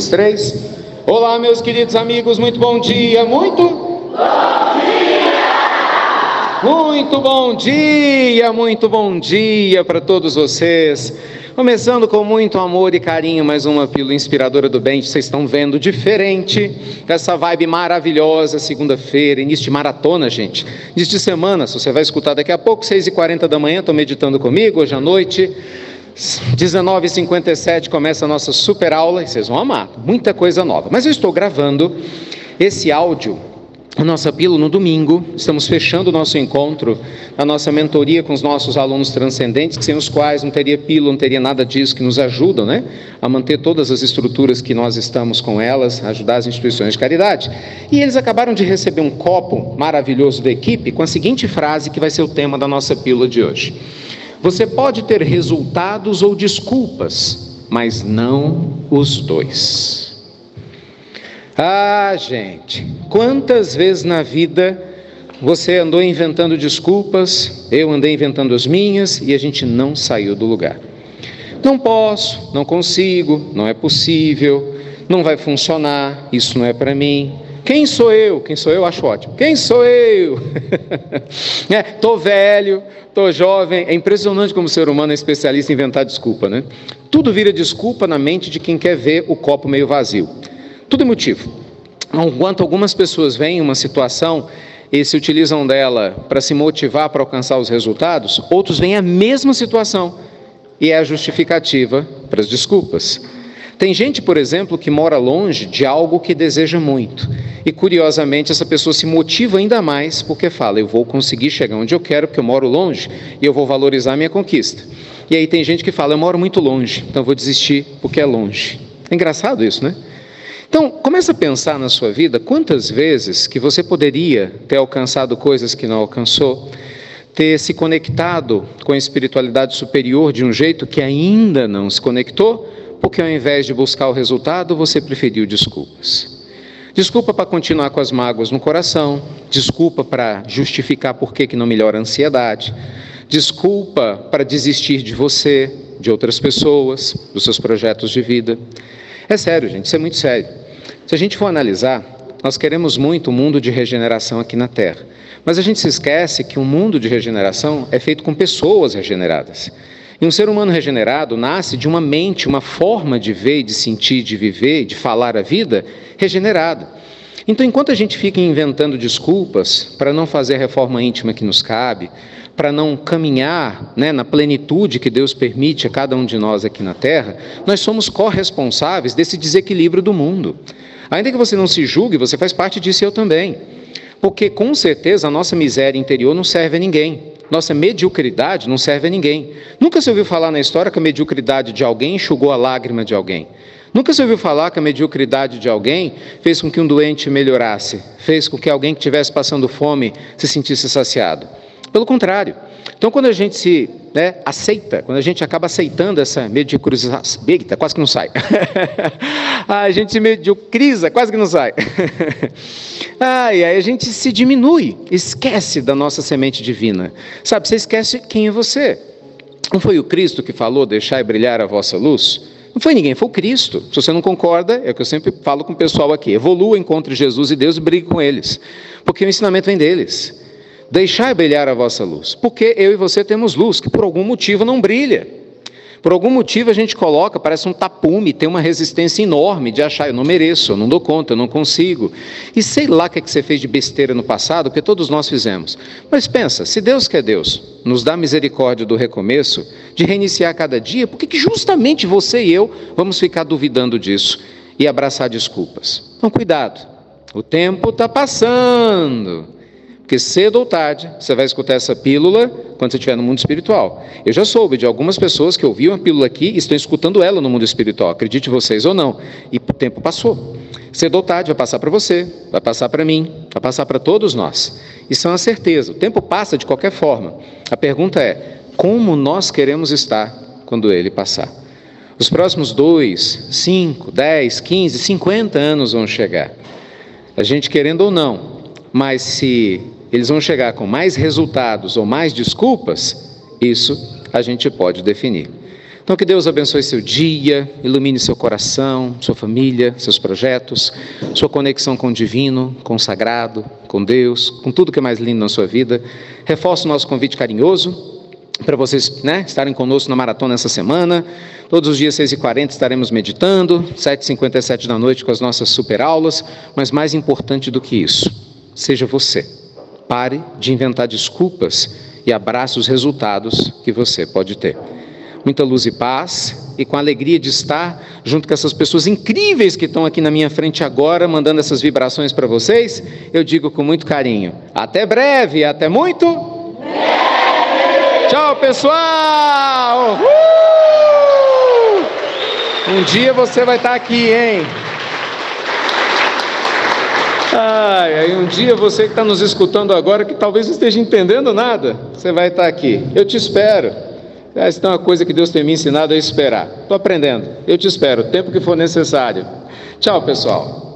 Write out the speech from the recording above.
dois, três. Olá, meus queridos amigos, muito bom dia, muito. Bom dia! Muito bom dia, muito bom dia para todos vocês. Começando com muito amor e carinho, mais uma pílula inspiradora do bem, vocês estão vendo, diferente dessa vibe maravilhosa, segunda-feira, início de maratona, gente. Início de semana, se você vai escutar daqui a pouco, 6h40 da manhã, estou meditando comigo, hoje à noite. 19h57 começa a nossa super aula, e vocês vão amar, muita coisa nova. Mas eu estou gravando esse áudio, a nossa pílula no domingo, estamos fechando o nosso encontro, a nossa mentoria com os nossos alunos transcendentes, sem os quais não teria pílula, não teria nada disso que nos ajudam, né? A manter todas as estruturas que nós estamos com elas, ajudar as instituições de caridade. E eles acabaram de receber um copo maravilhoso da equipe com a seguinte frase que vai ser o tema da nossa pílula de hoje. Você pode ter resultados ou desculpas, mas não os dois. Ah, gente, quantas vezes na vida você andou inventando desculpas, eu andei inventando as minhas e a gente não saiu do lugar. Não posso, não consigo, não é possível, não vai funcionar, isso não é para mim. Quem sou eu? Quem sou eu? Acho ótimo. Quem sou eu? é, tô velho, tô jovem. É impressionante como o ser humano é especialista em inventar desculpa, né? Tudo vira desculpa na mente de quem quer ver o copo meio vazio. Tudo é motivo. Enquanto algumas pessoas veem uma situação e se utilizam dela para se motivar para alcançar os resultados, outros veem a mesma situação e é a justificativa para as desculpas. Tem gente, por exemplo, que mora longe de algo que deseja muito. E curiosamente, essa pessoa se motiva ainda mais porque fala: eu vou conseguir chegar onde eu quero porque eu moro longe e eu vou valorizar a minha conquista. E aí tem gente que fala: eu moro muito longe, então vou desistir porque é longe. É engraçado isso, né? Então, comece a pensar na sua vida quantas vezes que você poderia ter alcançado coisas que não alcançou, ter se conectado com a espiritualidade superior de um jeito que ainda não se conectou, porque ao invés de buscar o resultado, você preferiu desculpas. Desculpa para continuar com as mágoas no coração, desculpa para justificar por que não melhora a ansiedade, desculpa para desistir de você, de outras pessoas, dos seus projetos de vida. É sério, gente, isso é muito sério. Se a gente for analisar, nós queremos muito um mundo de regeneração aqui na Terra, mas a gente se esquece que um mundo de regeneração é feito com pessoas regeneradas. E um ser humano regenerado nasce de uma mente, uma forma de ver, de sentir, de viver, de falar a vida regenerada. Então, enquanto a gente fica inventando desculpas para não fazer a reforma íntima que nos cabe, para não caminhar né, na plenitude que Deus permite a cada um de nós aqui na Terra, nós somos corresponsáveis desse desequilíbrio do mundo. Ainda que você não se julgue, você faz parte disso e eu também. Porque com certeza a nossa miséria interior não serve a ninguém. Nossa mediocridade não serve a ninguém. Nunca se ouviu falar na história que a mediocridade de alguém enxugou a lágrima de alguém. Nunca se ouviu falar que a mediocridade de alguém fez com que um doente melhorasse, fez com que alguém que estivesse passando fome se sentisse saciado. Pelo contrário. Então, quando a gente se né, aceita, quando a gente acaba aceitando essa mediocridade, quase que não sai. a gente se mediocriza, quase que não sai. e aí a gente se diminui, esquece da nossa semente divina. Sabe, você esquece quem é você. Não foi o Cristo que falou: deixai brilhar a vossa luz? Não foi ninguém, foi o Cristo. Se você não concorda, é o que eu sempre falo com o pessoal aqui: evolua, encontre Jesus e Deus e brigue com eles, porque o ensinamento vem deles. Deixai brilhar a vossa luz, porque eu e você temos luz que por algum motivo não brilha. Por algum motivo a gente coloca, parece um tapume, tem uma resistência enorme de achar, eu não mereço, eu não dou conta, eu não consigo. E sei lá o que, é que você fez de besteira no passado, porque todos nós fizemos. Mas pensa, se Deus quer Deus, nos dá misericórdia do recomeço, de reiniciar cada dia, por que, que justamente você e eu vamos ficar duvidando disso e abraçar desculpas? Então cuidado, o tempo está passando. Porque cedo ou tarde você vai escutar essa pílula quando você estiver no mundo espiritual. Eu já soube de algumas pessoas que ouviram a pílula aqui e estão escutando ela no mundo espiritual, acredite vocês ou não. E o tempo passou. Cedo ou tarde vai passar para você, vai passar para mim, vai passar para todos nós. Isso é uma certeza. O tempo passa de qualquer forma. A pergunta é: como nós queremos estar quando ele passar? Os próximos dois, cinco, dez, quinze, cinquenta anos vão chegar. A gente querendo ou não, mas se eles vão chegar com mais resultados ou mais desculpas, isso a gente pode definir. Então, que Deus abençoe seu dia, ilumine seu coração, sua família, seus projetos, sua conexão com o divino, com o sagrado, com Deus, com tudo que é mais lindo na sua vida. Reforço o nosso convite carinhoso para vocês né, estarem conosco na maratona essa semana. Todos os dias, 6h40, estaremos meditando, 7h57 da noite com as nossas super aulas. Mas mais importante do que isso, seja você. Pare de inventar desculpas e abrace os resultados que você pode ter muita luz e paz e com a alegria de estar junto com essas pessoas incríveis que estão aqui na minha frente agora, mandando essas vibrações para vocês, eu digo com muito carinho: até breve, até muito. Breve. Tchau, pessoal! Uh! Um dia você vai estar aqui, hein? Ai, aí um dia você que está nos escutando agora, que talvez não esteja entendendo nada, você vai estar aqui. Eu te espero. Essa é uma coisa que Deus tem me ensinado a esperar. Estou aprendendo. Eu te espero, o tempo que for necessário. Tchau, pessoal.